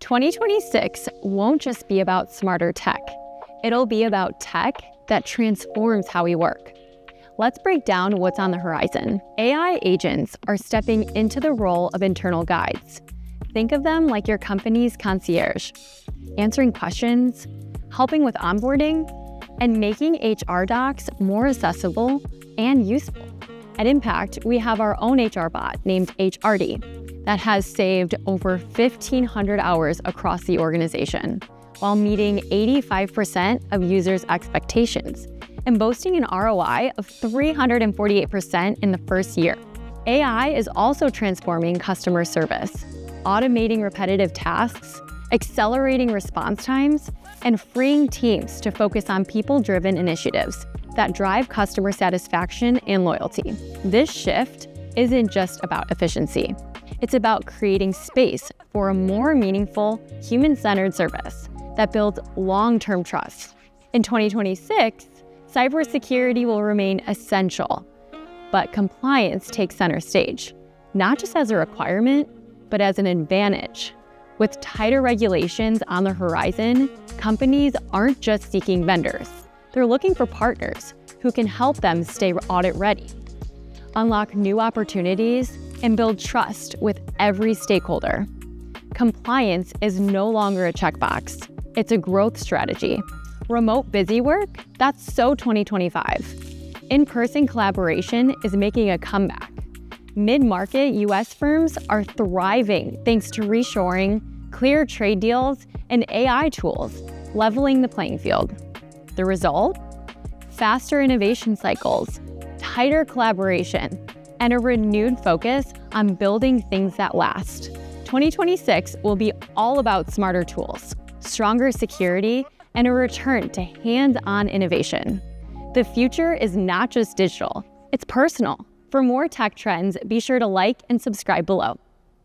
2026 won't just be about smarter tech, it'll be about tech that transforms how we work. Let's break down what's on the horizon. AI agents are stepping into the role of internal guides. Think of them like your company's concierge, answering questions, helping with onboarding, and making HR docs more accessible and useful. At Impact, we have our own HR bot named HRD that has saved over 1,500 hours across the organization while meeting 85% of users' expectations and boasting an ROI of 348% in the first year. AI is also transforming customer service, automating repetitive tasks, accelerating response times, and freeing teams to focus on people driven initiatives that drive customer satisfaction and loyalty. This shift isn't just about efficiency. It's about creating space for a more meaningful, human centered service that builds long term trust. In 2026, cybersecurity will remain essential, but compliance takes center stage, not just as a requirement, but as an advantage. With tighter regulations on the horizon, companies aren't just seeking vendors, they're looking for partners who can help them stay audit ready, unlock new opportunities, and build trust with every stakeholder. Compliance is no longer a checkbox, it's a growth strategy. Remote busy work? That's so 2025. In person collaboration is making a comeback. Mid market US firms are thriving thanks to reshoring, clear trade deals, and AI tools, leveling the playing field. The result? Faster innovation cycles, tighter collaboration, and a renewed focus on building things that last. 2026 will be all about smarter tools, stronger security, and a return to hands on innovation. The future is not just digital, it's personal. For more tech trends, be sure to like and subscribe below.